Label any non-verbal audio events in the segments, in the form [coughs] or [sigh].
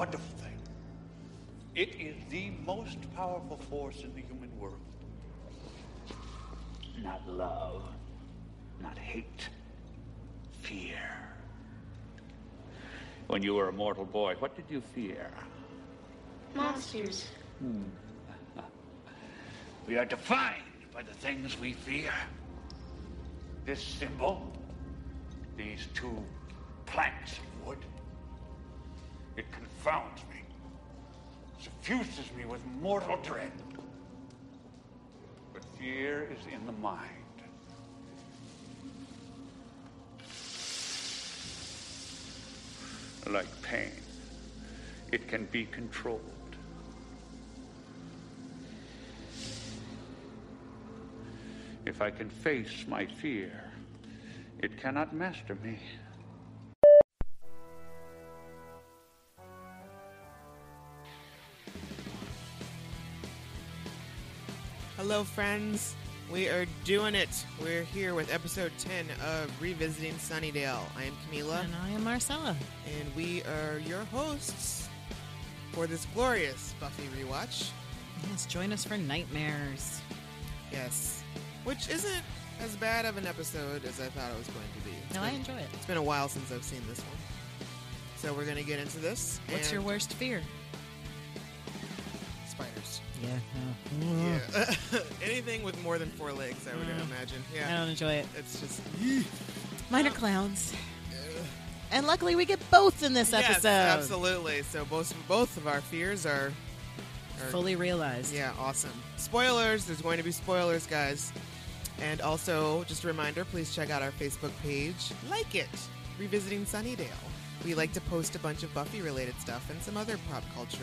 wonderful thing. It is the most powerful force in the human world. Not love, not hate, fear. When you were a mortal boy, what did you fear? Monsters. Hmm. We are defined by the things we fear. This symbol, these two planks of wood, it confounds me, suffuses me with mortal dread. But fear is in the mind. Like pain, it can be controlled. If I can face my fear, it cannot master me. Hello, friends. We are doing it. We're here with episode 10 of Revisiting Sunnydale. I am Camila, And I am Marcella. and we are your hosts for this glorious Buffy rewatch. Yes, join us for Nightmares. Yes. Which isn't as bad of an episode as I thought it was going to be. It's No, I enjoy it. It's been a while since I've seen this one. So we're going to get into this. What's your worst fear? Yeah, Yeah. [laughs] Anything with more than four legs, I would Mm. imagine. I Yeah. don't enjoy it. It's just. Mine are clowns. And luckily, we get both in this Yes, episode. absolutely. So both both of our fears are, are Fully realized. yeah, awesome. Spoilers. There's going to be spoilers, guys. And also, just a reminder: please check out our Facebook page. Like it. Revisiting Sunnydale. We like to post a bunch of Buffy-related stuff and some other pop culture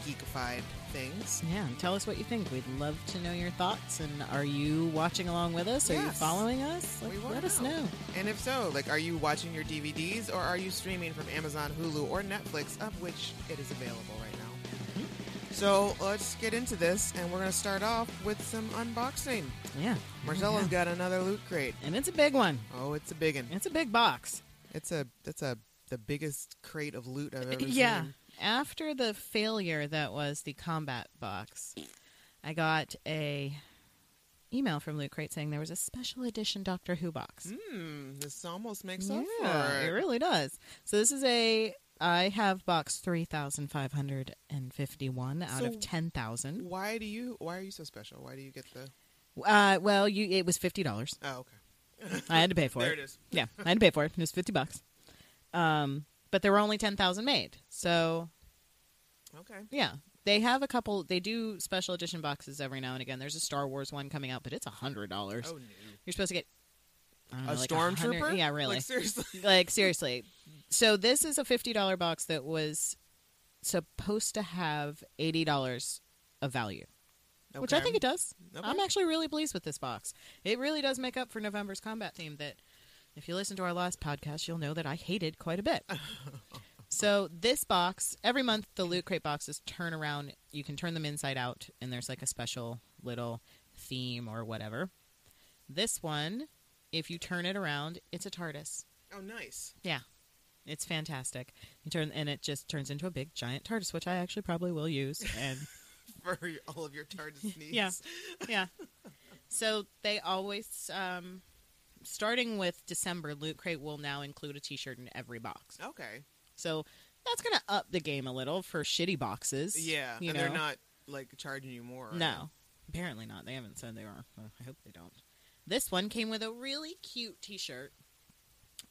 geekified things. Yeah, and tell us what you think. We'd love to know your thoughts. And are you watching along with us? Are you following us? Like, let us know. And if so, like, are you watching your DVDs or are you streaming from Amazon, Hulu, or Netflix, of which it is available right now? Mm-hmm. So let's get into this, and we're going to start off with some unboxing. Yeah. Marcella's Yeah. got another loot crate. And it's a big one. Oh, it's a big one. It's a big box. It's a that's a the biggest crate of loot I've ever [laughs] yeah. seen. After the failure that was the combat box, I got a email from Loot Crate saying there was a special edition Doctor Who box. Hmm, this almost makes up for it it. really does. So this is a I have box three thousand five hundred and fifty one out So- of ten thousand. Why do you? Why are you so special? Why do you get the? Uh, well, you it was fifty dollars. Oh, okay. I had to pay for it. [laughs] there it. it is. Yeah, I had to pay for it. It was fifty bucks. Um, but there were only ten thousand made. So Okay. yeah, they have a couple. They do special edition boxes every now and again. There's a Star Wars one coming out, but it's a hundred dollars. Oh no. You're supposed to get I don't know, A like stormtrooper? Yeah, really. Like seriously. [laughs] like seriously so this is a $50 box that was supposed to have $80 of value which i think it does Okay. i'm actually really pleased with this box it really does make up for november's combat theme that if you listen to our last podcast you'll know that i hated quite a bit [laughs] so this box every month the loot crate boxes turn around you can turn them inside out and there's like a special little theme or whatever this one if you turn it around it's a tardis Oh, nice. yeah, it's fantastic. You turn and it just turns into a big giant TARDIS, which I actually probably will use. And [laughs] For all of your TARDIS [laughs] needs. Yeah. yeah, so they always, um, starting with December, Loot Crate will now include a T-shirt in every box. Okay. So that's gonna up the game a little for shitty boxes. Yeah, you and know. they're not like charging you more. No, apparently not. They haven't said they are. Well, I hope they don't. This one came with a really cute T-shirt,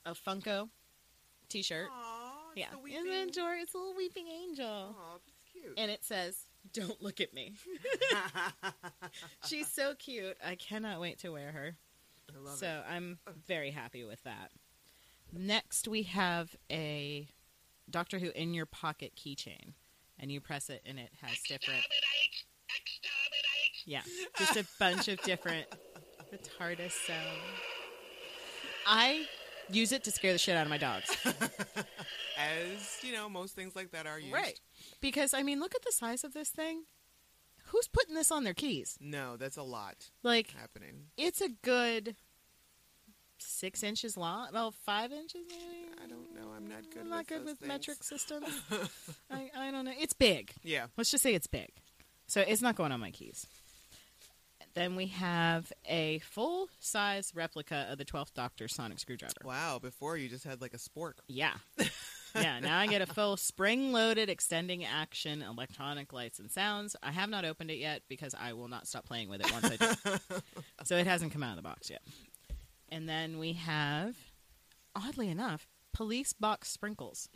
a Funko T-shirt. Aw, it's Yeah, the isn't weeping- it adorable? It's a little weeping angel. Aw, that's cute. and it says, "Don't look at me." [laughs] [laughs] She's so cute. I cannot wait to wear her. I love so it. I'm very happy with that. Next, we have a Doctor Who in your pocket keychain, and you press it, and it has different. Yeah, just a bunch of different the TARDIS sound. I use it to scare the shit out of my dogs. [laughs] As you know, most things like that are used. Right. Because I mean, look at the size of this thing. Who's putting this on their keys? No, that's a lot Like, happening. it's a good six inches long. Well, five inches maybe. I don't know. I'm not good. I'm not with good with things. metric systems. [laughs] I, I don't know. It's big. Yeah. Let's just say it's big. So it's not going on my keys. Then we have a full size replica of the 12th Doctor sonic screwdriver. Wow. Before you just had like a spork. Yeah. [laughs] yeah, now I get a full spring loaded extending action electronic lights and sounds. I have not opened it yet because I will not stop playing with it once I do. [laughs] so it hasn't come out of the box yet. And then we have, oddly enough, police box sprinkles.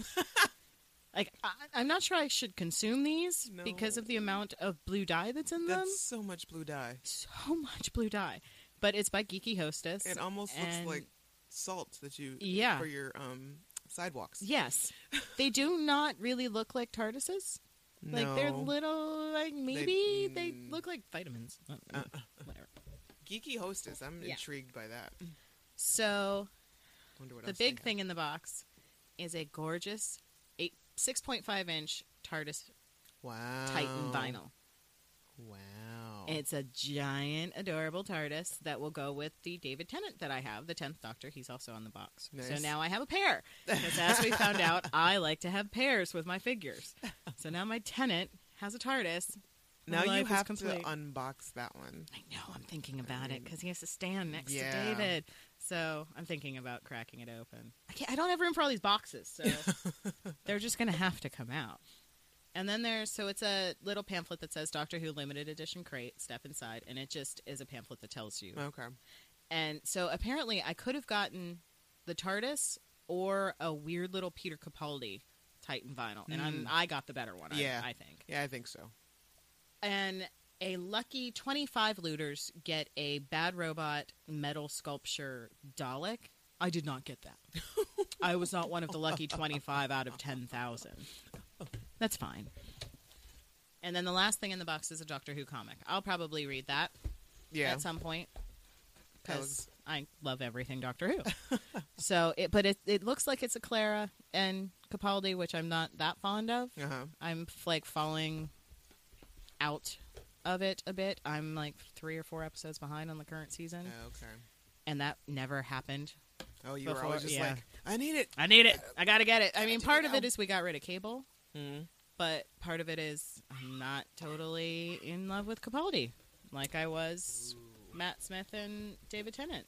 [laughs] like, I, I'm not sure I should consume these because of the amount of blue dye that's in them. That's so much blue dye. So much blue dye. But it's by Geeky Hostess. It almost looks like salt that you Yeah. for your um sidewalks. Yes. they do not really look like TARDISes. Like they're little, like maybe they, mm. look like vitamins. Uh, Whatever. geeky hostess. I'm Yeah. intrigued by that. So Wonder what the big they thing in the box is a gorgeous eight six point five inch TARDIS. Wow. Titan vinyl. Wow. It's a giant, adorable TARDIS that will go with the David Tennant that I have, the tenth Doctor. He's also on the box. So now I have a pair. Because as we found [laughs] out, I like to have pairs with my figures. So now my Tennant has a TARDIS. Now you have to unbox that one. I know. I'm thinking about it because he has to stand next Yeah. to David. So I'm thinking about cracking it open. I. I don't have room for all these boxes, so [laughs] they're just going to have to come out. And then there's so it's a little pamphlet that says Doctor Who limited edition crate. Step inside, and it just is a pamphlet that tells you. Okay. And so apparently, I could have gotten the TARDIS or a weird little Peter Capaldi Titan vinyl, and I'm, Mm. I got the better one. I- Yeah. I think Yeah, I think so. and a lucky 25 looters get a bad robot metal sculpture Dalek. I did not get that. [laughs] I was not one of the lucky 25 out of 10,000. That's fine. And then the last thing in the box is a Doctor Who comic. I'll probably read that Yeah. at some point because I love everything Doctor Who. [laughs] so, it, but it it looks like it's a Clara and Capaldi, which I'm not that fond of. Uh huh. I'm like falling out of it a bit. I'm like three or four episodes behind on the current season, okay. and that never happened. Oh, you were Before- always just yeah. like, I need it. I need it. I gotta get it. I mean, part it of it is we got rid of cable, Mm. but part of it is I'm not totally in love with Capaldi like I was Matt Smith and David Tennant.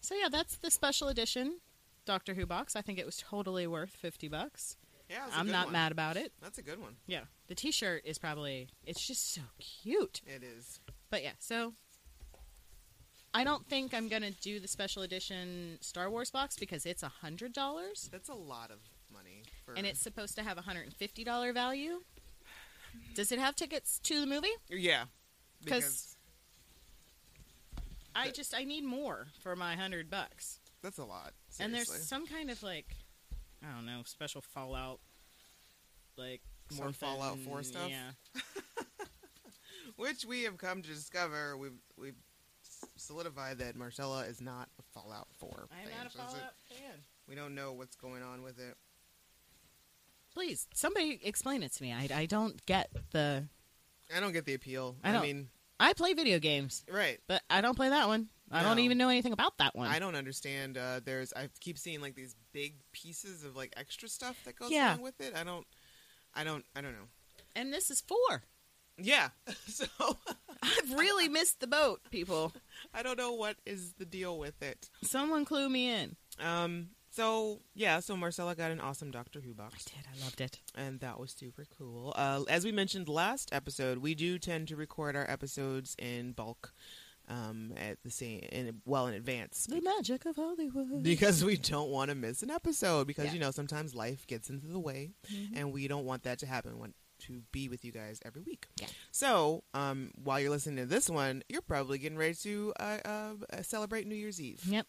So yeah, that's the special edition Doctor Who box. I think it was totally worth fifty bucks. Yeah, I'm not one. mad about it. That's a good one. Yeah, the T-shirt is probably it's just so cute. It is. But yeah, so I don't think I'm gonna do the special edition Star Wars box because it's a hundred dollars That's a lot of money. For... and it's supposed to have a hundred and fifty dollar value. Does it have tickets to the movie? Yeah. Because I just I need more for my hundred bucks. that's a lot. And there's some kind of like I don't know special Fallout like More Fallout 4 stuff? Yeah, [laughs] which we have come to discover. We've we've solidified that Marcella is not a Fallout 4 I'm not a Fallout fan. We don't know what's going on with it. Please, somebody explain it to me. I, I don't get the. I don't get the appeal. I I, mean, I play video games, right. but I don't play that one. I don't even know anything about that one. I don't understand. Uh, there's I keep seeing like these big pieces of like extra stuff that goes Yeah. along with it. I don't. I don't. I don't know. And this is four. Yeah. [laughs] so I've really missed the boat, people. [laughs] I don't know what is the deal with it. Someone clue me in. Um. So yeah. So Marcella got an awesome Doctor Who box. I did. I loved it. and that was super cool. Uh, as we mentioned last episode, we do tend to record our episodes in bulk, um, at the same in well in advance The magic of Hollywood. because we don't want to miss an episode because Yeah. you know sometimes life gets into the way, Mhm. and we don't want that to happen. We want to be with you guys every week. Yeah. So, um, while you're listening to this one, you're probably getting ready to uh, uh, celebrate New Year's Eve. Yep.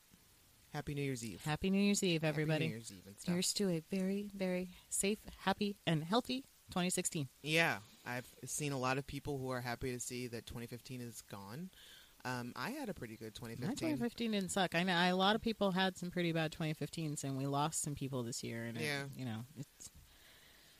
Happy New Year's Eve, Happy New Year's Eve, Happy everybody. New Year's Eve and stuff. Here's to a very, very safe, happy, and healthy 2016. Yeah, I've seen a lot of people who are happy to see that 2015 is gone. Um, I had a pretty good My 2015. 2015 didn't suck. I know I, a lot of people had some pretty bad 2015s, and we lost some people this year. And it- Yeah. you know, it's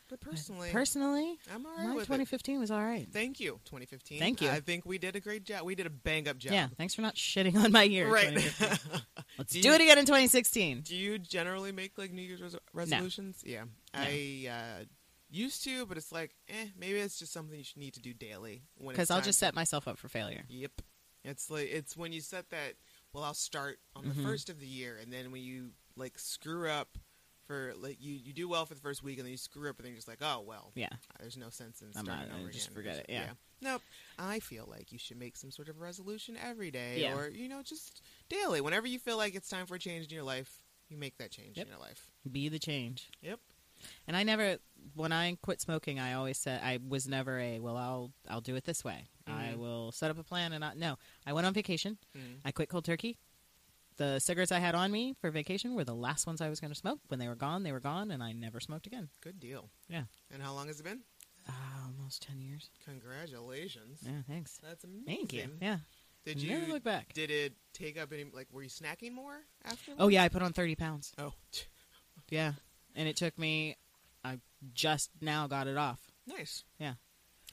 But personally, Personally, I'm all right my with it. 2015 was all right. Thank you, 2015. Thank you. I think we did a great job. We did a bang up job. Yeah, thanks for not shitting on my year. Right. [laughs] Let's Do do, you- it again in 2016. Do you generally make like New Year's res- resolutions? Yeah, I uh, used to, but it's like, eh, maybe it's just something you should need to do daily. Because I'll just to- set myself up for failure. Yep, it's like it's when you set that. Well, I'll start on the Mhm. first of the year, and then when you like screw up for like you you do well for the first week, and then you screw up, and then you're just like, oh well, Yeah. there's no sense in starting I'm not- over just again. forget it, yeah. Nope. I feel like you should make some sort of resolution every day, Yeah. or you know, just daily. Whenever you feel like it's time for a change in your life, you make that change Yep. in your life. Be the change. Yep. And I never, when I quit smoking, I always said I was never a well. I'll I'll do it this way. I Mhm. will set up a plan and not. No, I went on vacation. Mhm. I quit cold turkey. The cigarettes I had on me for vacation were the last ones I was going to smoke. When they were gone, they were gone, and I never smoked again. Good deal. Yeah. And how long has it been? Ah, almost ten years. Congratulations. Yeah, thanks. That's amazing. Thank you. Yeah. Did Never you look back. Did it take up any like were you snacking more after? Oh yeah, I put on thirty pounds. Oh. [laughs] Yeah, and it took me. I just now got it off. Nice. Yeah.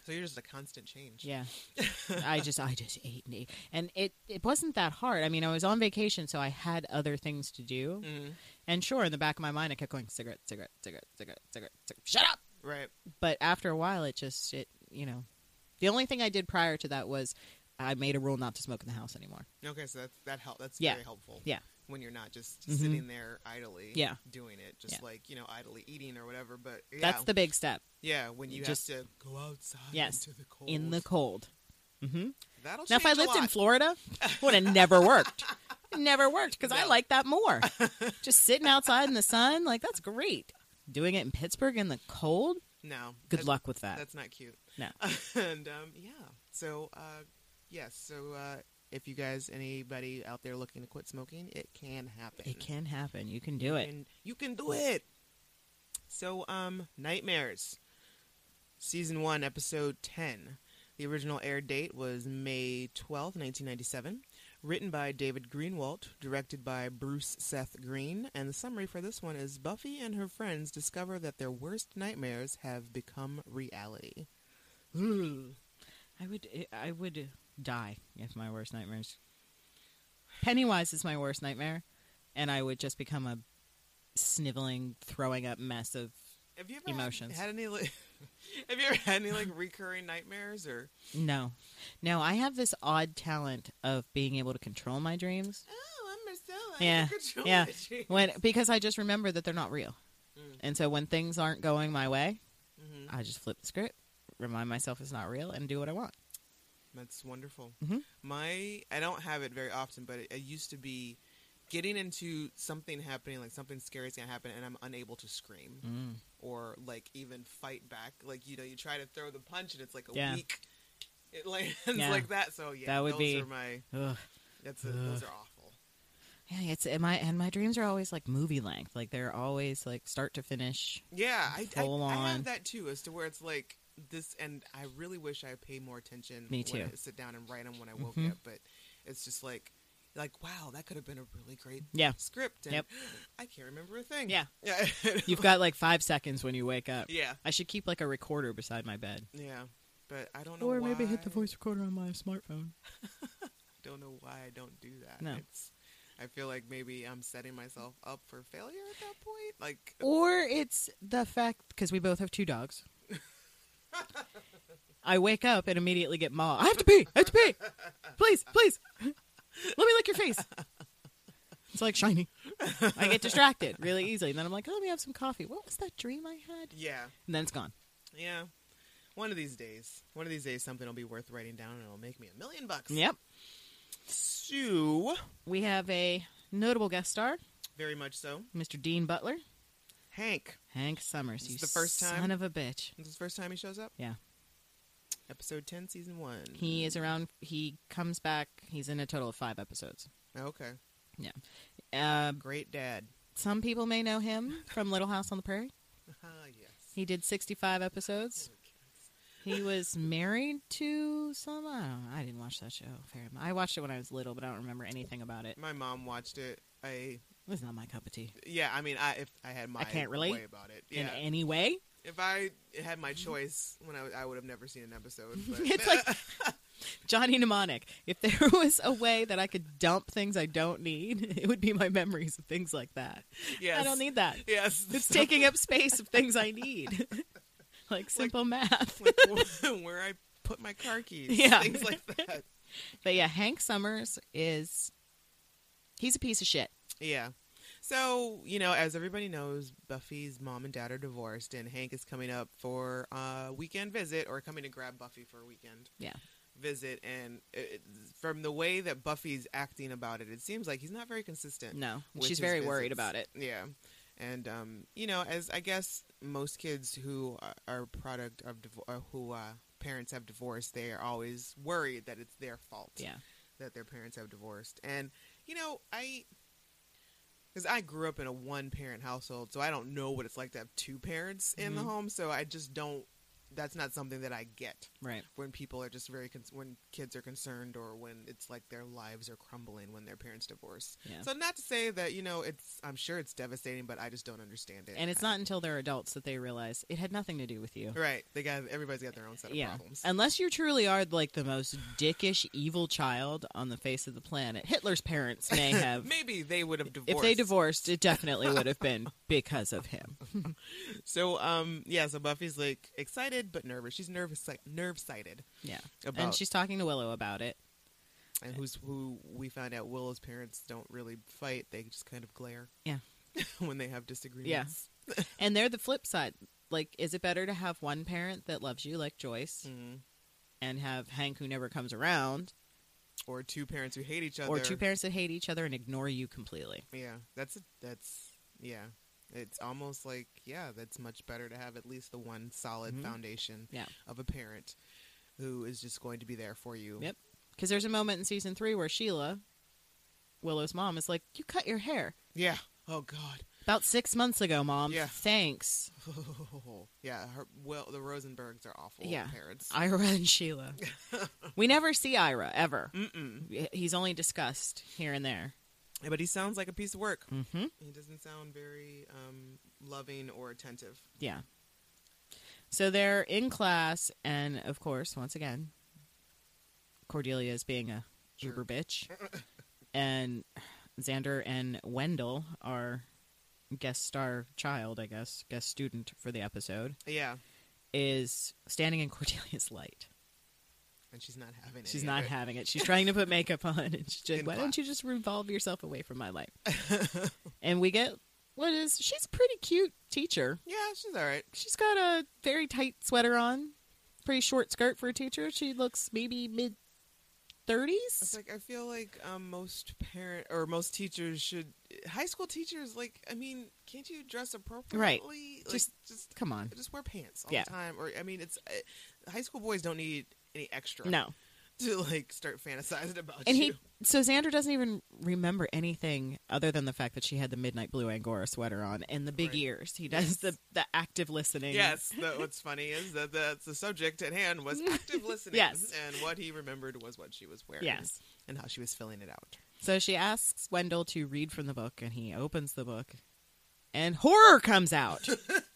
So you're just a constant change. Yeah, [laughs] I just I just ate and ate, and it it wasn't that hard. I mean, I was on vacation, so I had other things to do. hmm And sure, in the back of my mind, I kept going cigarette, cigarette, cigarette, cigarette, cigarette. cigarette. Shut up! Right. But after a while, it just it you know, the only thing I did prior to that was I made a rule not to smoke in the house anymore. Okay, so that's that help. That's Yeah. very helpful. Yeah. When you're not just Mhm. sitting there idly. Yeah. Doing it, just Yeah. like you know, idly eating or whatever. But yeah, That's the big step yeah when you just- have to go outside Yes. into the cold. in the cold. hmm That'll Now, if I lived in. Florida, would have never worked. Never worked because I like that more. [laughs] Just sitting outside in the sun, like that's great. Doing it in Pittsburgh in the cold, no, good luck with that. That's not cute. No. [laughs] and um, yeah, so uh, yes, so uh, if you guys, anybody out there looking to quit smoking, it can happen. It can happen. You can do it. And you can do it. So, um, Nightmares, season one, episode ten. The original air date was May twelfth, nineteen ninety-seven. Written by David Greenwalt, directed by Bruce Seth Green, and the summary for this one is Buffy and her friends discover that their worst nightmares have become reality. I would. I would die if my worst nightmares. Pennywise is my worst nightmare, and I would just become a sniveling, throwing up mess of. Have you ever Emotions. Had, any? Like, [laughs] have you ever had any like recurring nightmares or? No, no. I have this odd talent of being able to control my dreams. Oh, I'm Marcella. Yeah, control yeah. my dreams." when because I just remember that they're not real, Mm. and so when things aren't going my way, Mhm. I just flip the script, remind myself it's not real, and do what I want. That's wonderful. Mhm. My I don't have it very often, but it, it used to be getting into something happening, like something scary is gonna happen, and I'm unable to scream Mm. or like even fight back. Like you know, you try to throw the punch, and it's like a Yeah. weak. It lands Yeah. like that. So yeah, That would those be- are my. Ugh. That's a, those are awful. Yeah, it's and my and my dreams are always like movie length. Like they're always like start to finish. Yeah, I, I, I have that too, as to where it's like this, and I really wish I paid more attention. Me When too. I sit down and write them when I woke Mhm. up, but it's just like, like wow, that could have been a really great Yeah. script. And Yep. [gasps] I can't remember a thing. Yeah. [laughs] yeah, You've got like five seconds when you wake up. yeah, I should keep like a recorder beside my bed. yeah. But I don't know. Or why, maybe hit the voice recorder on my smartphone. [laughs] Don't know why I don't do that. No. It's, I feel like maybe I'm setting myself up for failure at that point. Like, Or it's the fact because we both have two dogs. I wake up and immediately get maw. I have to pee. I have to pee. Please, please. Let me lick your face. It's like shiny. I get distracted really easily. And then I'm like, oh, let me have some coffee. What was that dream I had? yeah, And then it's gone. yeah. One of these days, one of these days, something will be worth writing down, and it'll make me a million bucks. Yep. So, We have a notable guest star, very much so. Mr. Dean Butler. Hank. Hank Summers. This You the first time? son of a bitch. This is the first time he shows up? Yeah. Episode 10, season 1. He is around. He comes back. He's in a total of five episodes. Okay. Uh, Great dad. some people may know him from Little House on the Prairie. [laughs] Ah, yes. He did 65 episodes. He was married to some. I, don't know, I didn't watch that show. Fair. I watched it when I was little, but I don't remember anything about it. My mom watched it. I It's not my cup of tea Yeah, I mean, I if I had my I can't relate way about it. in any way. if I had my choice, when I, I would have never seen an episode. [laughs] But It's like [laughs] Johnny Mnemonic. If there [laughs] was a way that I could dump things I don't need, it would be my memories of things like that. yes, I don't need that. Yes, It's taking up space of things I need. like simple math. like where I put my car keys. Yeah. things like that. But yeah, Hank Summers is he's a piece of shit. Yeah. So, you know, as everybody knows, Buffy's mom and dad are divorced, and Hank is coming up for a weekend visit or coming to grab Buffy for a weekend Yeah. visit. And it, from the way that Buffy's acting about it, it seems like he's not very consistent. No. She's very worried about it. Yeah. And, um, you know, as I guess most kids who are- product of divo- uh, who uh, parents have divorced, they are always worried that it's their fault Yeah. that their parents have divorced. And you know, I because I grew up in a one parent household, so I don't know what it's like to have two parents in the Mhm. home. So I just don't. That's not something that I get Right. when people are just very con- when kids are concerned or when it's like their lives are crumbling when their parents divorce. Yeah. So not to say that you know it's I'm sure it's devastating, but I just don't understand it. And it's not until they're adults that they realize it had nothing to do with you. right. They got everybody's got their own set of Yeah. problems. Unless you truly are like the most dickish evil child on the face of the planet. Hitler's parents may [laughs] have Maybe they would have divorced if they divorced, it definitely would have been [laughs] because of him. So um yeah, so Buffy's like excited but nervous. She's nervous like nerve sighted Yeah. And she's talking to Willow about it. and who's who we found out Willow's parents don't really fight. They just kind of glare. Yeah. [laughs] when they have disagreements. Yeah, [laughs] And they're the flip side. Like, is it better to have one parent that loves you like Joyce Mhm. and have Hank who never comes around, Or two parents who hate each other. or two parents that hate each other and ignore you completely? Yeah. That's a, that's yeah. It's almost like yeah, that's much better to have at least the one solid Mhm. foundation Yeah. of a parent who is just going to be there for you. Yep. Because there's a moment in season three where Sheila, Willow's mom, is like, "You cut your hair Yeah. Oh god. about six months ago, mom. Yeah. Thanks, [laughs] yeah, her, well, the Rosenbergs are awful Yeah. parents. [laughs] Ira and Sheila." [laughs] we never see Ira ever. Mm-mm. He's only discussed here and there. But he sounds like a piece of work. Mm-hmm. He doesn't sound very um, loving or attentive. Yeah. So they're in class, and of course, once again, Cordelia is being a Sure. uber bitch, [laughs] and Xander and Wendell are guest star child, I guess, guest student for the episode, Yeah, is standing in [laughs] Cordelia's light. And she's not having it. She's not having it. She's trying to put makeup on, and she's just, In why don't you just revolve yourself away from my life? [laughs] and we get what is she's a pretty cute teacher. yeah, she's all right. She's got a very tight sweater on, pretty short skirt for a teacher. She looks maybe mid It's thirties. like I feel like um, most parent or most teachers should. High school teachers, like, I mean, can't you dress appropriately? Like, Just- just Come on, just wear pants all Yeah. the time. Or I mean, it's uh, high school boys don't need any extra. no. to like start fantasizing about And you. he, so Xander doesn't even remember anything other than the fact that she had the midnight blue angora sweater on and the big Right. ears. He does the the active listening. Yes, that, what's funny is that the, the subject at hand was [laughs] active listening. Yes. and what he remembered was what she was wearing. Yes. and how she was filling it out. So she asks Wendell to read from the book, and he opens the book, and horror comes out. [laughs]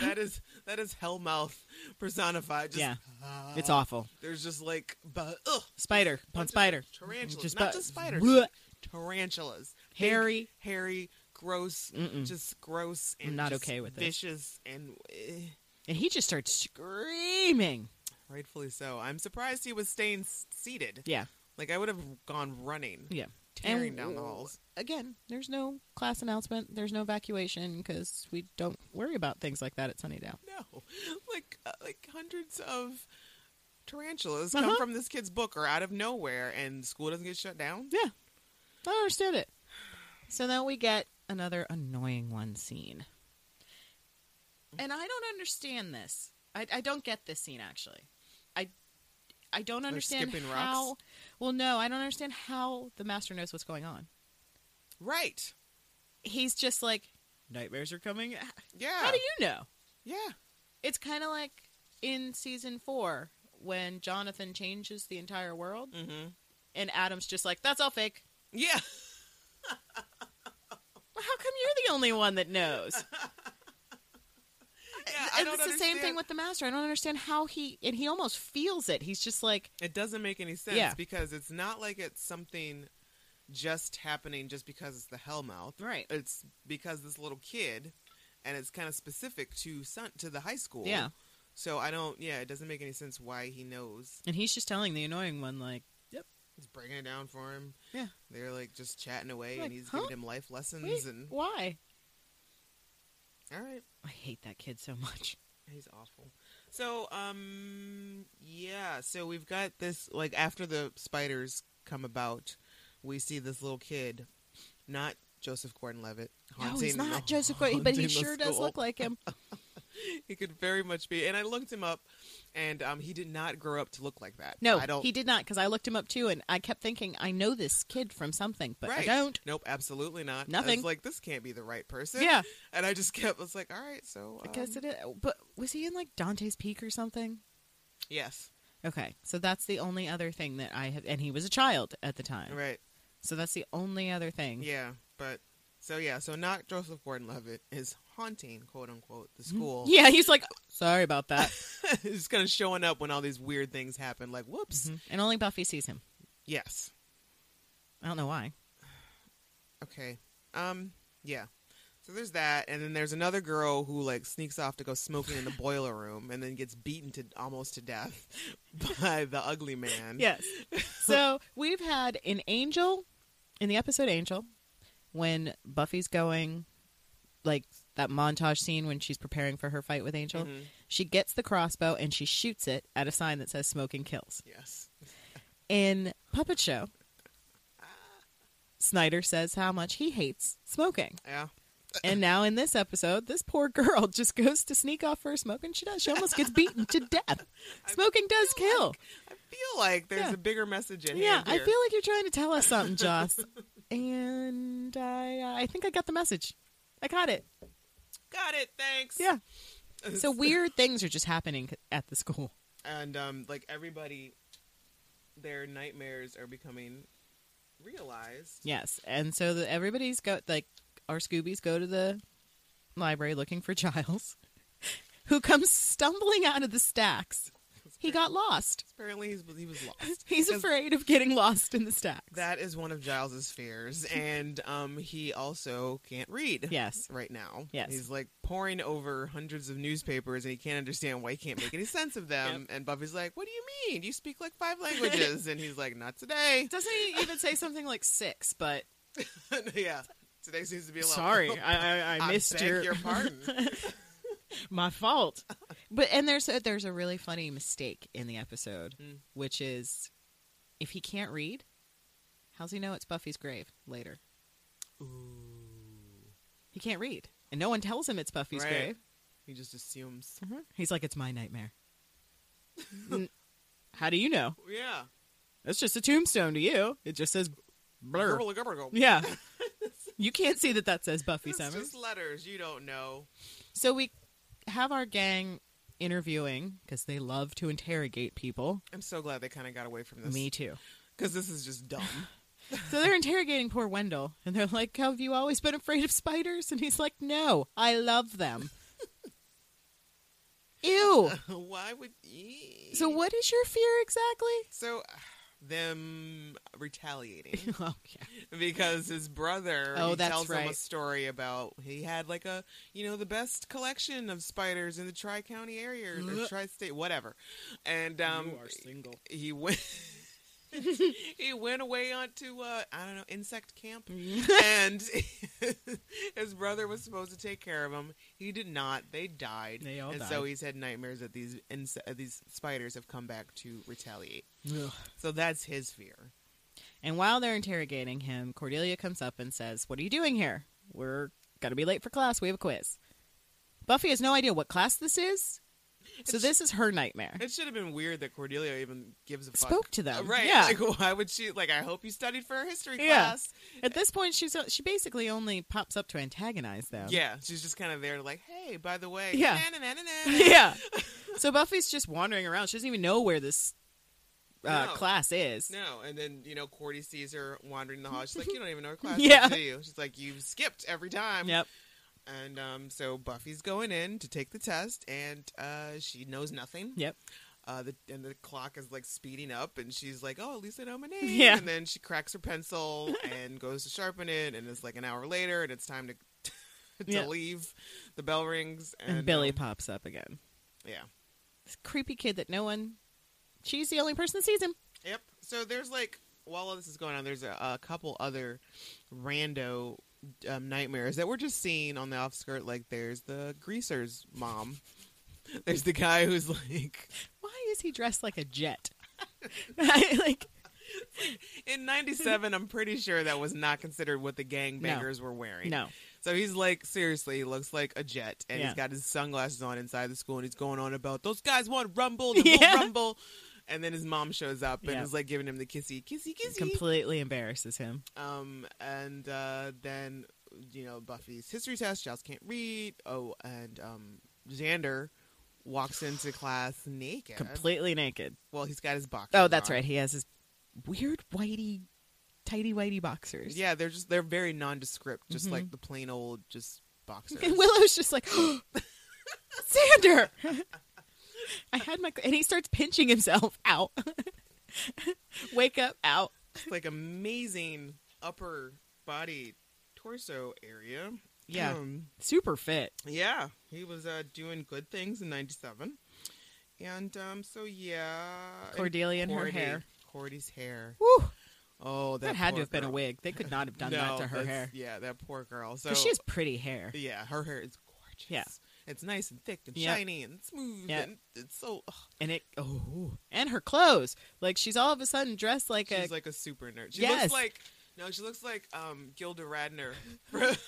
That is that is Hellmouth personified. Just, Yeah. ah. It's awful. There's just like but ugh, Spider, upon spider, tarantulas, Just not just spiders, Blech. tarantulas, Big, hairy. hairy, gross, Mm-mm. just gross and I'm not okay with vicious and eh, And he just starts screaming. rightfully so. I'm surprised he was staying seated. Yeah, Like I would have gone running, yeah. Tearing And down the halls. Again, there's no class announcement. There's no evacuation because we don't worry about things like that at Sunnydale. No, [laughs] like uh, like hundreds of tarantulas Uh-huh. come from this kid's book or out of nowhere, and school doesn't get shut down. Yeah, I don't understand it. So then we get another annoying one scene, and I don't understand this. I, I don't get this scene actually. I I don't understand how. rocks? Well, no, I don't understand how the master knows what's going on. Right? He's just like nightmares are coming. Yeah. How do you know? Yeah. It's kind of like in season four when Jonathan changes the entire world, Mm-hmm. and Adam's just like, "That's all fake." Yeah. Well, how come you're the only one that knows? [laughs] Yeah, And it's the same thing with the master. I don't understand how he and he almost feels it. He's just like, It doesn't make any sense Yeah. because it's not like it's something just happening just because it's the Hellmouth. Right. It's because this little kid, and it's kind of specific to son to the high school. Yeah. So I don't. Yeah, it doesn't make any sense why he knows. and he's just telling the annoying one, like, "Yep, He's breaking it down for him. Yeah. They're like just chatting away, Like, and he's huh? giving him life lessons. wait, and why?" All right, I hate that kid so much. he's awful. So um, yeah. So we've got this like after the spiders come about, we see this little kid, not Joseph Gordon-Levitt. No, he's not Joseph Gordon, but he sure does look like him. [laughs] [laughs] He could very much be. And I looked him up, and um, he did not grow up to look like that. No, I don't. he did not because I looked him up too, and I kept thinking I know this kid from something, but right. I don't. Nope, absolutely not. I Nothing. was like, this can't be the right person. Yeah, And I just kept. was like, all right, so. I guess um, it is. But was he in like Dante's Peak or something? Yes. Okay, so that's the only other thing that I have, and he was a child at the time. Right. So that's the only other thing. Yeah, but so yeah, so not Joseph Gordon-Levitt is haunting, quote unquote, the school. Mm-hmm. Yeah, he's like, [laughs] sorry about that. [laughs] he's kind of showing up when all these weird things happen. Like, whoops. Mhm. And only Buffy sees him. Yes. I don't know why. [sighs] Okay. Um. Yeah. So there's that, and then there's another girl who like sneaks off to go smoking in the [laughs] boiler room, and then gets beaten to almost to death by the ugly man. Yes. so we've had an angel in the episode Angel when Buffy's going like that montage scene when she's preparing for her fight with Angel. Mhm. She gets the crossbow and she shoots it at a sign that says smoking kills. Yes. In Puppet Show, Snyder says how much he hates smoking. Yeah. And now in this episode, this poor girl [laughs] just goes to sneak off for a smoke and she does. She almost gets beaten to [laughs] death. Smoking does kill. like- I feel like there's Yeah. a bigger message at Yeah, I feel like you're trying to tell us something, Joss. [laughs] and I, I think I got the message. I got it. Got it. Thanks. Yeah. [laughs] So weird things are just happening at the school. and um, like everybody, their nightmares are becoming realized. Yes, and so the, everybody's go like our Scoobies go to the library looking for [laughs] Giles, who comes stumbling out of the stacks. He got lost. Apparently, he's, he was lost. [laughs] he's afraid of getting lost in the stacks. That is one of Giles's fears, [laughs] and um, he also can't read. Yes. right now. Yes. he's like poring over hundreds of newspapers, and he can't understand why he can't make any sense of them. And Buffy's like, "What do you mean? You speak like five languages?" [laughs] and he's like, "Not today." Doesn't he even say something like six? But yeah, today seems to be a lot. sorry, I, I, I missed beg your, your pardon. [laughs] my fault. But and there's a, there's a really funny mistake in the episode, Mm. which is if he can't read, how's he know it's Buffy's grave later? Ooh, He can't read, and no one tells him it's Buffy's Right. grave. he just assumes. He's like, it's my nightmare. [laughs] N- How do you know? Yeah, It's just a tombstone to you. It just says blur. Gurgle, gurgle. Yeah. [laughs] you can't see that that says Buffy It's Summers. just letters. You don't know. So we have our gang interviewing because they love to interrogate people. I'm so glad they kind of got away from this. Me too. because this is just dumb. [laughs] So they're interrogating poor Wendell, and they're like, "Have you always been afraid of spiders?" And he's like, "No, I love them." [laughs] Ew. Why would? So what is your fear exactly? So, them retaliating [laughs] oh, yeah. because his brother Oh, he tells him a story about he had like a you know the best collection of spiders in the tri county area or [laughs] tri state whatever, and um single. he [laughs] went. [laughs] he went away onto uh, I don't know insect camp, [laughs] and [laughs] his brother was supposed to take care of him. He did not. They died, They all and died. so he's had nightmares that these inse- uh, these spiders have come back to retaliate. So that's his fear. And while they're interrogating him, Cordelia comes up and says, "What are you doing here? We're gonna be late for class. We have a quiz." Buffy has no idea what class this is, so this is her nightmare. It should have been weird that Cordelia even gives a fuck. Spoke to them, Uh, right? Yeah. Like, [laughs] why would she? Like, I hope you studied for a history Yeah. class. At this point, she's she basically only pops up to antagonize them. Yeah, she's just kind of there, like, hey, by the way, Yeah. yeah. [laughs] So Buffy's just wandering around. She doesn't even know where this uh, No. class is. No, and then you know Cordy sees her wandering in the hall. She's like, "You don't even know what [laughs] class Yeah. is, do you?" She's like, "You've skipped every time." Yep. And um, so Buffy's going in to take the test, and uh, she knows nothing. Yep. Uh, the, and the clock is like speeding up, and she's like, "Oh, at least I know my name." Yeah. And then she cracks her pencil [laughs] and goes to sharpen it, and it's like an hour later, and it's time to [laughs] to Yeah. leave. The bell rings, and, And, Billy um, pops up again. yeah. This creepy kid that no one. She's the only person that sees him. Yep. So there's like while all this is going on, there's a, a couple other rando um, nightmares that we're just seeing on the off skirt. Like there's the greaser's mom. [laughs] there's the guy who's like Why is he dressed like a jet? [laughs] [laughs] Like in '97. I'm pretty sure that was not considered what the gangbangers were wearing. no. So he's like seriously he looks like a jet, and Yeah. he's got his sunglasses on inside the school, and he's going on about those guys want rumble, Yeah. rumble. And then his mom shows up and is like giving him the kissy, kissy, kissy. Completely embarrasses him. Um, and uh, then you know Buffy's history test. Giles can't read. Oh, and um, Xander walks into class naked. Completely naked. Well, he's got his box. Oh, that's right. He has his weird whitey, tighty whitey boxers. Yeah, they're just they're very nondescript, just Mhm. like the plain old just [laughs] boxers. And Willow's just like, [gasps] [gasps] Xander. [laughs] I had my, and he starts pinching himself out. [laughs] Wake up, out. Like amazing upper body torso area. Yeah. Um, Super fit. yeah, he was uh, doing good things in '97, and um, so yeah, Cordelia and her Cordy- hair. Cordy's hair. Woo. Oh, that, That, had to have been a wig. They could not have done No, that to her hair. Yeah, that poor girl. So she has pretty hair. yeah, her hair is gorgeous. Yeah. It's nice and thick and Yep. shiny and smooth, Yep. and it's so. ugh. And it, oh, and her clothes. Like she's all of a sudden dressed like she's a, like a super nerd. She Yes. looks like no, she looks like um Gilda Radner [laughs]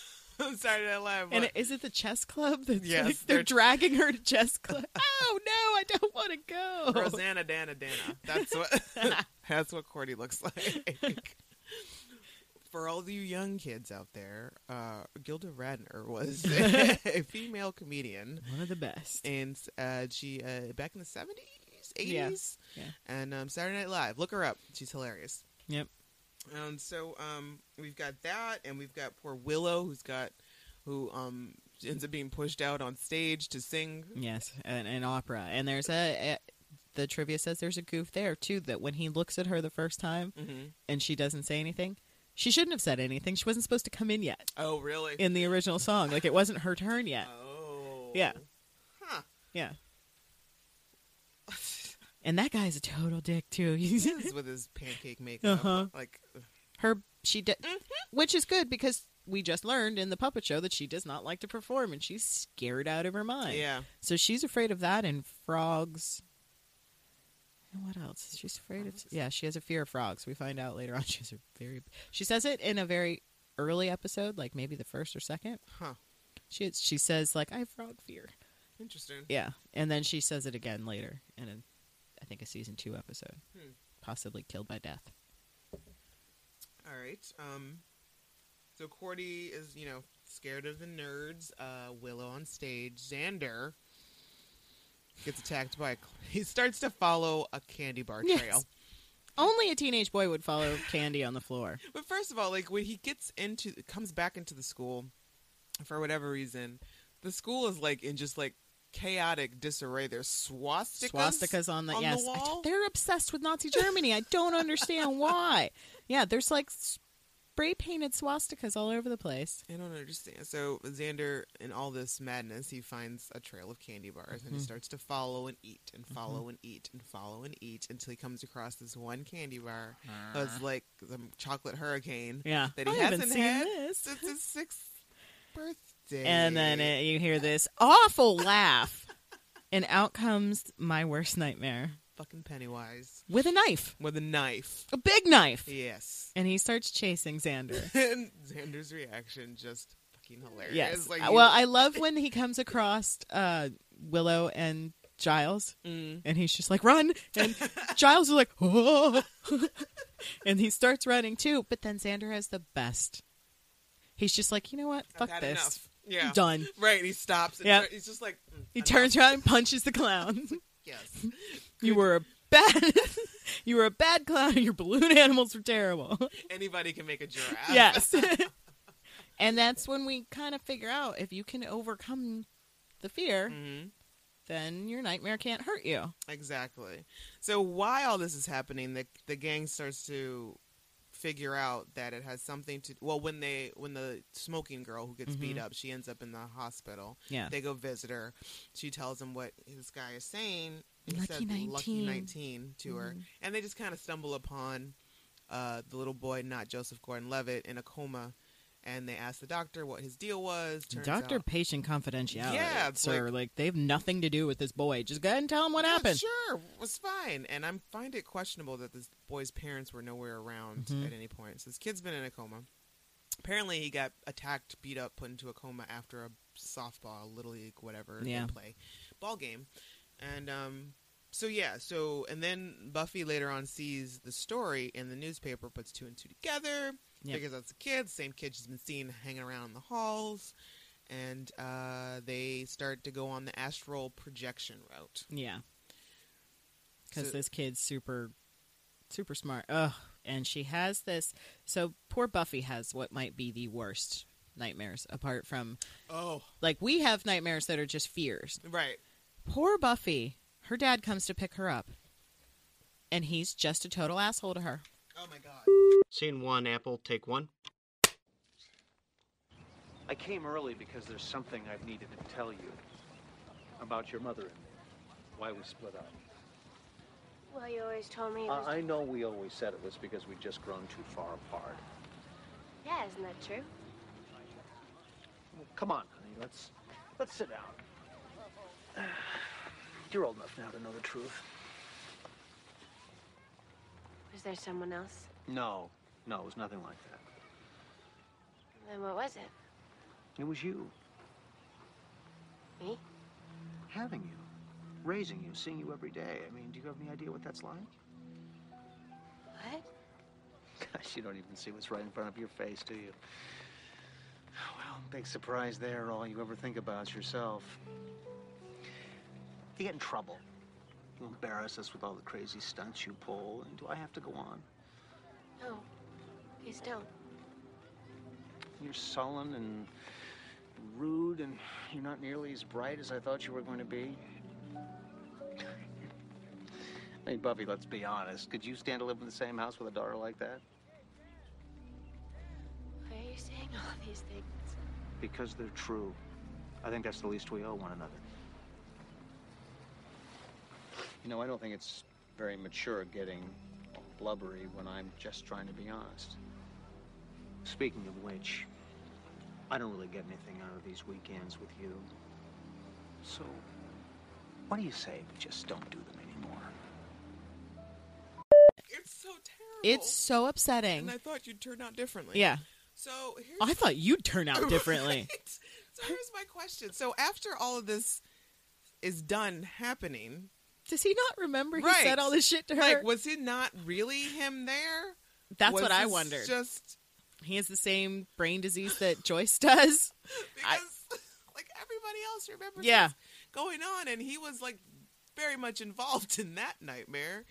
Saturday Night Live. and is it the chess club? That's Yes, like, they're, they're- dragging her to chess club. [laughs] oh no, I don't want to go. Rosanna Danna Danna. That's what [laughs] that's what Cordy looks like. For all you young kids out there, uh, Gilda Radner was [laughs] [laughs] a female comedian, One of the best. and uh, she uh, back in the seventies, Yeah. eighties, Yeah. and um, Saturday Night Live. Look her up; she's hilarious. Yep. And so um, we've got that, and we've got poor Willow, who's got who um, ends up being pushed out on stage to sing. Yes, an, an opera. And there's a, a the trivia says there's a goof there too that when he looks at her the first time Mm-hmm. and she doesn't say anything, she shouldn't have said anything. She wasn't supposed to come in yet Oh, really? in the original song. Like it wasn't her turn yet. Oh, Yeah. Huh. Yeah. And that guy's a total dick too. Yes, [laughs] with his pancake makeup. Uh-huh. Like, her she did which is good because we just learned in the puppet show that she does not like to perform and she's scared out of her mind. yeah. So she's afraid of that and frogs. What else? She's afraid of. Yeah, she has a fear of frogs. We find out later on. [laughs] She's a very. She says it in a very early episode, like maybe the first or second. Huh. She she says like I have frog fear. Interesting. Yeah, and then she says it again later in a, I think a season two episode, Hmm. possibly killed by death. All right. Um. So Cordy is, you know, scared of the nerds. Uh, Willow on stage. Xander gets attacked by. A, [laughs] he starts to follow a candy bar Yes. trail. Only a teenage boy would follow candy on the floor. [laughs] But first of all, like when he gets into, comes back into the school, for whatever reason, the school is like in just like chaotic disarray. There's swastikas, Swastikas on the on yes. the I- wall. they're obsessed with Nazi Germany. I don't understand [laughs] why. Yeah, there's like spray painted swastikas all over the place. I don't understand. So Xander, in all this madness, he finds a trail of candy bars and he Mhm. starts to follow and eat and follow Mm-hmm. and eat and follow and eat until he comes across this one candy bar. It's like the chocolate hurricane Yeah, that he I haven't hasn't seen had this. since his [laughs] sixth birthday. And then uh, you hear this awful laugh, and out comes my worst nightmare fucking Pennywise with a knife, with a knife. a big knife, Yes. and he starts chasing Xander. [laughs] and Xander's reaction just fucking hilarious. Yes. Like, Uh, well, I [laughs] love when he comes across uh, Willow and Giles, Mm. and he's just like, run. And [laughs] Giles is like, oh. and he starts running too. But then Xander has the best. He's just like, you know what? Fuck this. enough. Yeah. I'm done. Right. He stops. Tur- He's just like. mm, He enough. turns around and punches the clown. Yes. You were a bad. [laughs] you were a bad clown and your balloon animals were terrible. [laughs] Anybody can make a giraffe. yes. [laughs] and that's when we kind of figure out if you can overcome the fear, hmm then your nightmare can't hurt you. Exactly. So why all this is happening, the the gang starts to figure out that it has something to well when they when the smoking girl who gets beat Mhm. up she ends up in the hospital Yeah. they go visit her she tells them what this guy is saying Lucky said 19. lucky 19 to her Mhm. and they just kind of stumble upon uh, the little boy not joseph gordon-levitt in a coma and they ask the doctor what his deal was Turns Doctor out- patient confidentiality. Yeah, it's sir. Like, they have nothing to do with this boy. Just go ahead and tell him what Yeah, happened. Sure, it was fine. And I find it questionable that this boy's parents were nowhere around Mhm. at any point. So this kid's been in a coma. Apparently, he got attacked, beat up, put into a coma after a softball, little league, whatever Yeah. play, ball game. And um, so yeah, so and then Buffy later on sees the story in the newspaper, puts two and two together, Yep. figures out a kid, same kid she's been seen hanging around in the halls, and uh, they start to go on the astral projection route. Yeah. Because So- this kid's super, super smart. Ugh. And she has this. So poor Buffy has what might be the worst nightmares, apart from Oh, like we have nightmares that are just fears. right. Poor Buffy. Her dad comes to pick her up, and he's just a total asshole to her. Oh my god. Scene one, Apple, take one. I came early because there's something I've needed to tell you about your mother and me. Why we split up. Well, you always told me it I was... I know we always said it was because we'd just grown too far apart. Yeah, isn't that true? Well, come on, honey. Let's let's sit down. You're old enough now to know the truth. Was there someone else? No, no, it was nothing like that. Then what was it? It was you, Me? having you, raising you, seeing you every day. I mean, do you have any idea what that's like? What? Gosh, [laughs] you don't even see what's right in front of your face, do you? Well, big surprise there. All you ever think about is yourself. You get in trouble. You embarrass us with all the crazy stunts you pull. And do I have to go on? No. Please don't. You're sullen and rude, and you're not nearly as bright as I thought you were going to be. [laughs] hey, Buffy, let's be honest. Could you stand to live in the same house with a daughter like that? Why are you saying all these things? Because they're true. I think that's the least we owe one another. You know, I don't think it's very mature getting blubbery when I'm just trying to be honest. Speaking of which, I don't really get anything out of these weekends with you. So, what do you say we just don't do them anymore? It's so terrible. It's so upsetting. and I thought you'd turn out differently. Yeah. So here's oh, I thought you'd turn out [laughs] differently. Right? So here's my question. So after all of this is done happening, Does he not remember he Right. said all this shit to her? like was it not really him there? That's Was what I wondered. Just He has the same brain disease that Joyce [laughs] does. because I- [laughs] like everybody else remembers Yeah. what's going on and he was like very much involved [laughs] in that nightmare.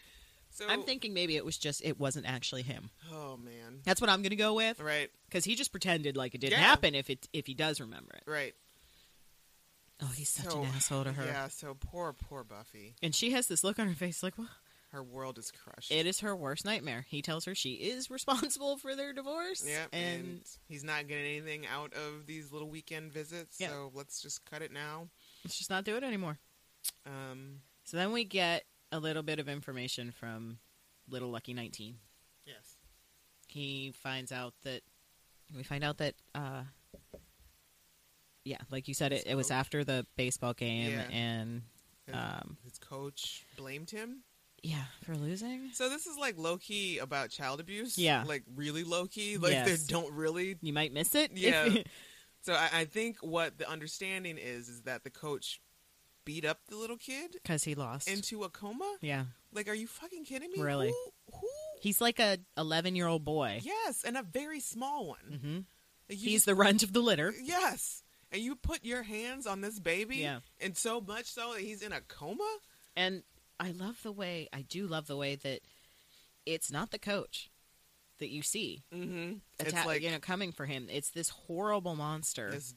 So I'm thinking maybe it was just it wasn't actually him. Oh man. That's what I'm going to go with Right, because he just pretended like it didn't Yeah. happen if it if he does remember it. right. Oh, he's such So- an asshole to her. Yeah, so poor poor Buffy. And she has this look on her face like, well, Her world is crushed. it is her worst nightmare. He tells her she is [laughs] responsible for their divorce. Yeah, and, and he's not getting anything out of these little weekend visits, Yeah. so let's just cut it now. Let's just not do it anymore. Um, So then we get a little bit of information from Little Lucky 19. yes. he finds out that we find out that uh yeah like you said it, it was after the baseball game Yeah. and His, um his coach blamed him. yeah for losing So this is like low key about child abuse. Yeah. like really low key. Like Yes. they don't really. you might miss it if- Yeah. [laughs] So I, I think what the understanding is is that the coach beat up the little kid because he lost into a coma. yeah Like, are you fucking kidding me? Really? Who? who? he's like a 11 year old boy Yes, and a very small one. hmm Like, you he's just- the runt of the litter Yes. And you put your hands on this baby, Yeah. and so much so that he's in a coma. and i love the way i do love the way that it's not the coach that you see Mm-hmm. atta- It's like you know coming for him. It's this horrible monster, this-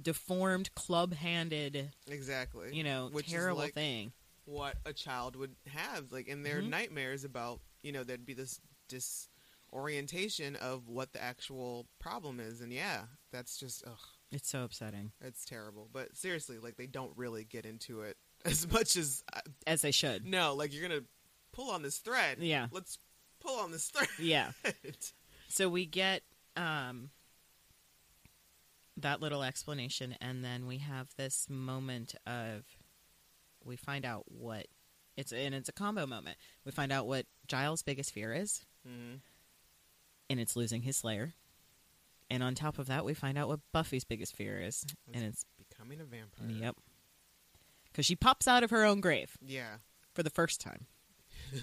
deformed, club-handed, exactly. you know, Which terrible like thing. what a child would have, like in their Mhm. nightmares about, you know, there'd be this disorientation of what the actual problem is, and yeah, that's just ugh, It's so upsetting, it's terrible. But seriously, like they don't really get into it [laughs] as much as I, as they should. no, like you're gonna pull on this thread. Yeah. let's pull on this thread. Yeah. [laughs] So we get um, that little explanation, and then we have this moment of we find out what it's and it's a combo moment. We find out what Giles' biggest fear is, Mhm. and it's losing his Slayer. And on top of that, we find out what Buffy's biggest fear is, and it's becoming a vampire. yep, because she pops out of her own grave Yeah. for the first time. [laughs]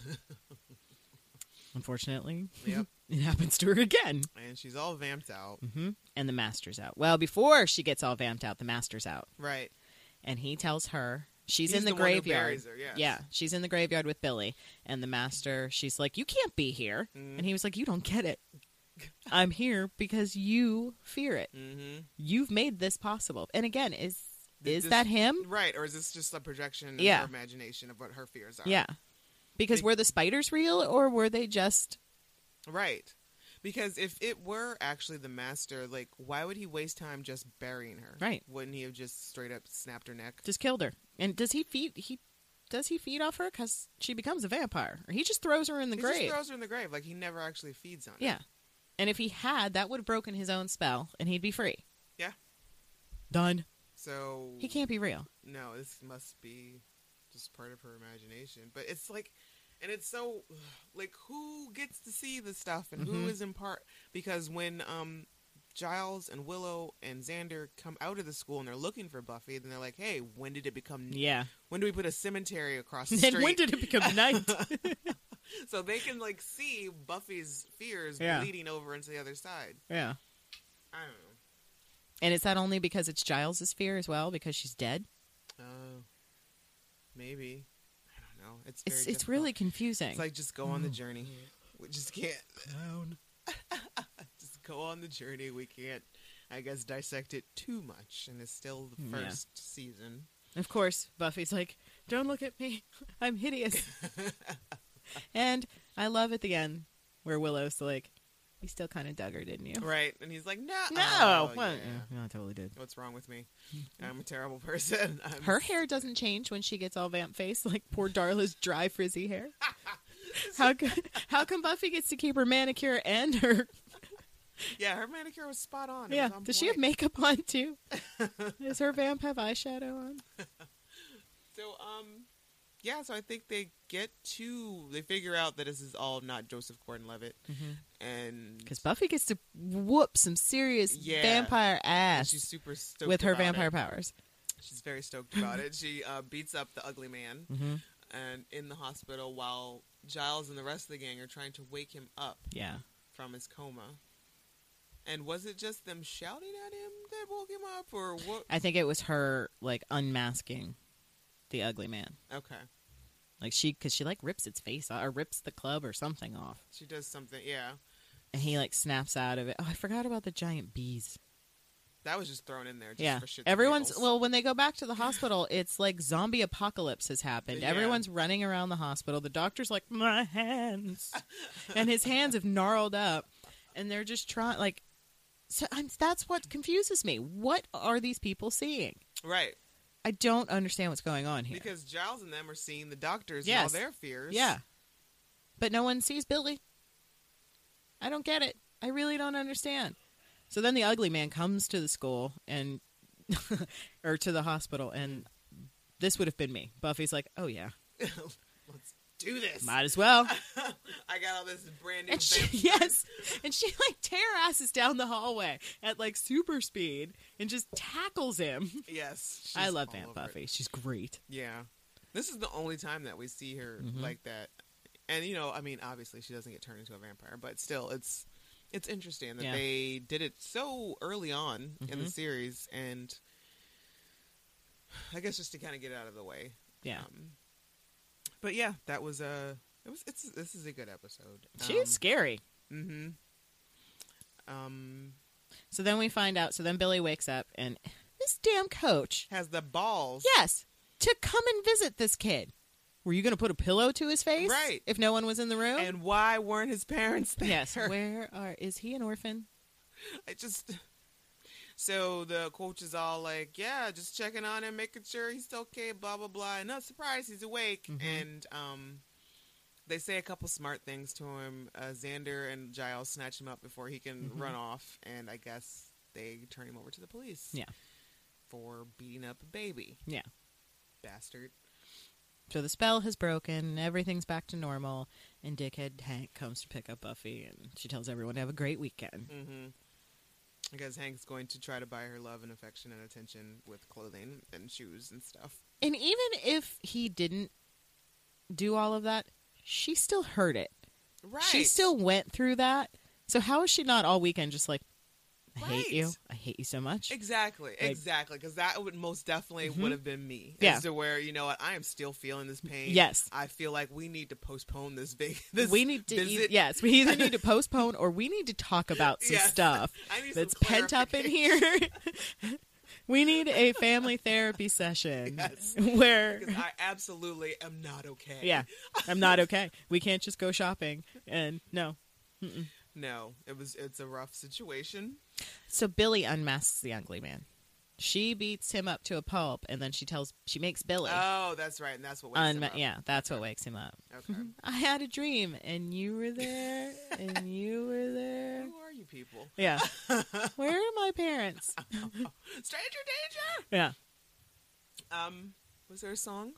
Unfortunately, Yep. [laughs] it happens to her again. And she's all vamped out. hmm And the master's out. Well, before she gets all vamped out, the master's out, Right. and he tells her she's He's in the, the graveyard. her, yes. Yeah, she's in the graveyard with Billy, and the master. She's like, "You can't be here," Mhm. and he was like, "You don't get it. I'm here because you fear it. Mm-hmm. You've made this possible." And again, is is this- that him? Right, or is this just a projection of Yeah. her imagination of what her fears are? Yeah. Because Be- were the spiders real, or were they just Right. Because if it were actually the master, like, why would he waste time just burying her? Right. Wouldn't he have just straight up snapped her neck? just killed her? And does he feed he? Does he feed off her because she becomes a vampire, or he just throws her in the he grave? just throws her in the grave. Like, he never actually feeds on her. And if he had, that would have broken his own spell and he'd be free. Yeah. Done. So. He can't be real. No, this must be just part of her imagination. But it's like. And it's so. Like, who gets to see the stuff and who Mhm. is in part. Because when. um. Giles and Willow and Xander come out of the school and they're looking for Buffy, then they're like, "Hey, when did it become Yeah. When do we put a cemetery across the [laughs] And street? when did it become [laughs] night? [laughs] so they can like see Buffy's fears Yeah. bleeding over into the other side. yeah. I don't know. And is that only because it's Giles's fear as well because she's dead? Uh, maybe. I don't know. It's It's very it's difficult. really confusing. It's like just go on the journey. We just can't. just go on the journey. We can't. I guess dissect it too much, and it's still the Yeah. first season. of course, Buffy's like, "Don't look at me. [laughs] I'm hideous." [laughs] and I love at the end where Willow's like, "You still kind of dug her, didn't you?" Right, and he's like, "No, No. Oh, well, yeah. yeah, no, I totally did. What's wrong with me? I'm a terrible [laughs] person. I'm Her hair doesn't change when she gets all vamp face, like poor Darla's dry frizzy hair. how how come Buffy gets to keep her manicure and her Yeah, her manicure was spot on. It yeah? on Does she have makeup on too? [laughs] Does her vamp have eyeshadow on? [laughs] So, um, yeah. So I think they get to they figure out that this is all not Joseph Gordon-Levitt, and Because Buffy gets to whoop some serious Yeah. vampire ass she's super stoked with her vampire it. powers. She's very stoked about [laughs] it. She uh, beats up the ugly man, Mm-hmm. and in the hospital while Giles and the rest of the gang are trying to wake him up Yeah, from his coma. And was it just them shouting at him that woke him up, or what? I think it was her like unmasking the ugly man. Okay, Like she, because she like rips its face off, or rips the club or something off, she does something. Yeah, and he like snaps out of it. Oh, I forgot about the giant bees. that was just thrown in there. Just yeah, everyone's giggles. well when they go back to the hospital, it's like zombie apocalypse has happened. Yeah. Everyone's running around the hospital. The doctor's like, my hands, and his hands have gnarled up, and they're just trying like. So I'm, that's what confuses me. What are these people seeing? right. I don't understand what's going on here. Because Giles and them are seeing the doctors Yes. and all their fears. Yeah. But no one sees Billy. I don't get it. I really don't understand. So then the ugly man comes to the school and [laughs] or to the hospital and this would have been me. Buffy's like, "Oh yeah, [laughs] do this. might as well." [laughs] I got all this brand new And she, [laughs] yes, and she like tear asses down the hallway at like super speed and just tackles him. Yes. [laughs] I love all Vamp it. Buffy. She's great. Yeah. This is the only time that we see her Mhm. like that. And you know, I mean, obviously she doesn't get turned into a vampire, but still it's it's interesting that Yeah. they did it so early on in the Mhm. series and I guess just to kind of get it out of the way. Yeah. Um, but yeah, that was uh It was. It's. This is a good episode. She's scary. Mm-hmm. Um. So then we find out. So then Billy wakes up and this damn coach, Has the balls. yes, to come and visit this kid. Were you going to put a pillow to his face? Right. If no one was in the room? And why weren't his parents there? yes. Where are, is he an orphan? I just. So the coach is all like, "Yeah, just checking on him, making sure he's okay." Blah blah blah. And not surprised he's awake. Mhm. And um, they say a couple smart things to him. Uh, Xander and Giles snatch him up before he can Mhm. run off, and I guess they turn him over to the police. Yeah. For beating up a baby. Yeah. Bastard. So the spell has broken, everything's back to normal, and Dickhead Hank comes to pick up Buffy, and she tells everyone to have a great weekend. Mm-hmm. Guess Hank's going to try to buy her love and affection and attention with clothing and shoes and stuff. And even if he didn't do all of that, she still heard it. Right. She still went through that. So how is she not all weekend just like, I hate you. I hate you so much. Exactly, Like- exactly, because that would most definitely Mhm. would have been me. Yeah. As to where you know what, I am still feeling this pain. Yes. I feel like we need to postpone this big. [laughs] This we need to e- yes, we either need to [laughs] postpone or we need to talk about some Yes. stuff [laughs] that's some pent up in here. we need a family therapy session Yes. where Because I absolutely am not okay. yeah, I'm not okay. We can't just go shopping and no. No, it was. It's a rough situation. So Billy unmasks the ugly man. She beats him up to a pulp, and then she tells she makes Billy. Oh, that's right, and that's what. wakes him up. yeah, that's what wakes him up. Okay. [laughs] I had a dream, and you were there, [laughs] and you were there. Who are you people? Yeah. [laughs] Where are my parents? Stranger danger. Yeah. Um, was there a song?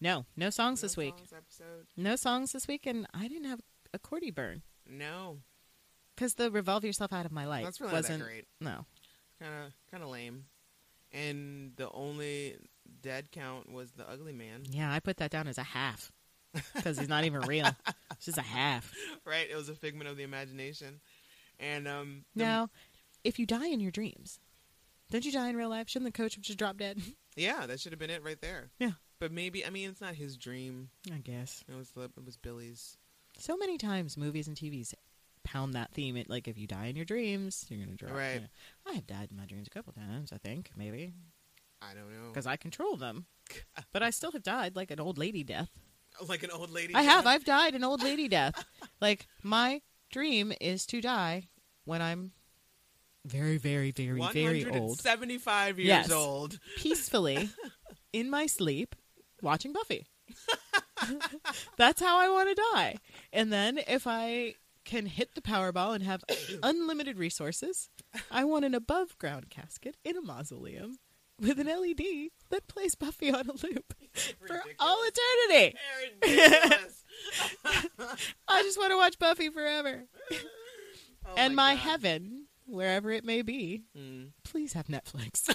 No, no songs No this week. songs episode. No songs this week, and I didn't have a cordy burn No, because the revolve yourself out of my life that's really not wasn't. that great. No. Kind of, kind of lame. And the only dead count was the ugly man. Yeah, I put that down as a half because he's not even real. It's [laughs] just a half. Right? It was a figment of the imagination. And um, the- Now, if you die in your dreams, don't you die in real life? Shouldn't the coach have just dropped dead? [laughs] yeah, that should have been it right there. Yeah. But maybe I mean it's not his dream. I guess. It was the- it was Billy's. So many times, movies and TVs pound that theme. It like if you die in your dreams, you're gonna drop. Right. Yeah. I have died in my dreams a couple times. I think maybe I don't know. because I control them, but I still have died like an old lady death. [laughs] like an old lady. I have. I've died an old lady death. [laughs] Like my dream is to die when I'm very, very, very, very old, 75 years Yes. old. peacefully [laughs] in my sleep, watching Buffy. That's how I want to die. And then if I can hit the Powerball and have [coughs] unlimited resources, I want an above ground casket in a mausoleum with an LED that plays Buffy on a loop [laughs] for all eternity. [laughs] I just want to watch Buffy forever. [laughs] Oh and my, God. heaven, wherever it may be, Mm. please have Netflix.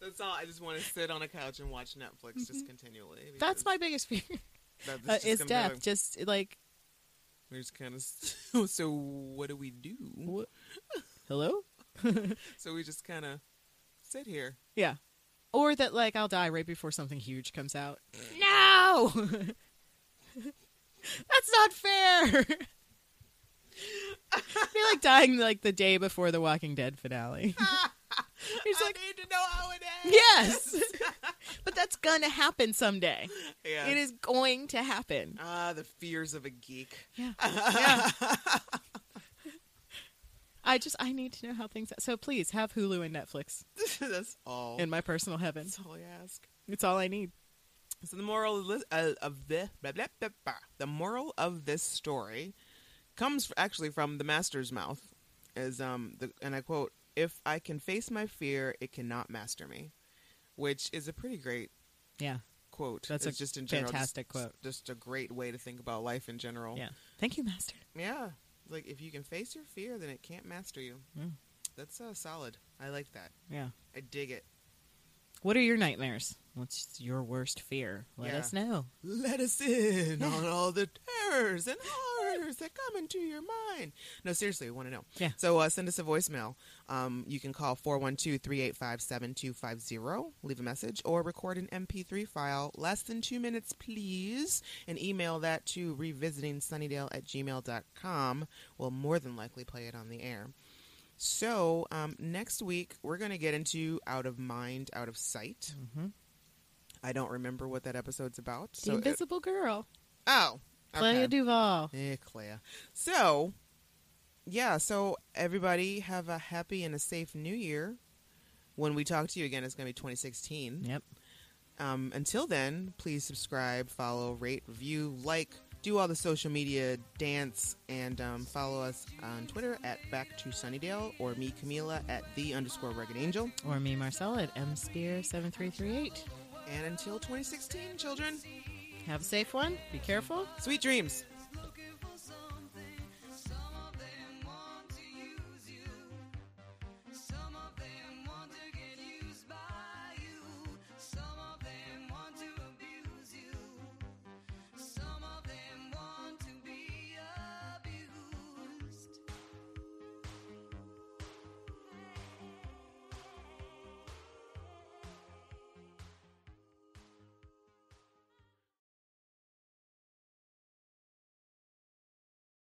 That's all. I just want to sit on a couch and watch Netflix just continually. Mm-hmm. That's my biggest fear. that- Uh, is death. Just like We're just kind of. [laughs] So what do we do? What? [laughs] Hello? [laughs] So we just kind of sit here. Yeah. Or that like I'll die right before something huge comes out. No. That's not fair. Be like dying like the day before the Walking Dead finale. I like need to know how it ends. yes. But that's gonna happen someday. Yeah. It is going to happen. Ah, the fears of a geek. Yeah. [laughs] Yeah. I just I need to know how things so please have Hulu and Netflix [laughs] That's all. in my personal heaven. That's all I ask. It's all I need. So the moral of, this, uh, of the blah, blah, blah, blah. the moral of this story comes actually from the master's mouth, is um the and I quote: "If I can face my fear, it cannot master me," which is a pretty great Yeah. quote. That's a just in general, fantastic just, quote. Just a great way to think about life in general. Yeah. Thank you, Master. yeah. Like if you can face your fear, then it can't master you. Mm. That's uh, solid. I like that. Yeah. I dig it. What are your nightmares? What's your worst fear? Let Yeah. us know. Let us in on all the terrors and horrors. that come into your mind. No, seriously, we want to know. Yeah. So uh, send us a voicemail. Um, you can call 412 385 7250, leave a message, or record an MP3 file, less than two minutes, please, and email that to revisitingsunnydale at gmail.com. We'll more than likely play it on the air. So um, next week, we're going to get into Out of Mind, Out of Sight. I don't remember what that episode's about. The So it- Invisible Girl. oh, Clea okay. Duvall. Eh, Clea. So, yeah, so everybody have a happy and a safe new year. When we talk to you again, it's going to be 2016. Yep. Um, until then, please subscribe, follow, rate, review, like, do all the social media dance, and um, follow us on Twitter at Back to Sunnydale or me, Camila, at the underscore Rugged Angel. Or me, Marcella, at mspear7338. And until 2016, children, Have a safe one. Be careful. sweet dreams.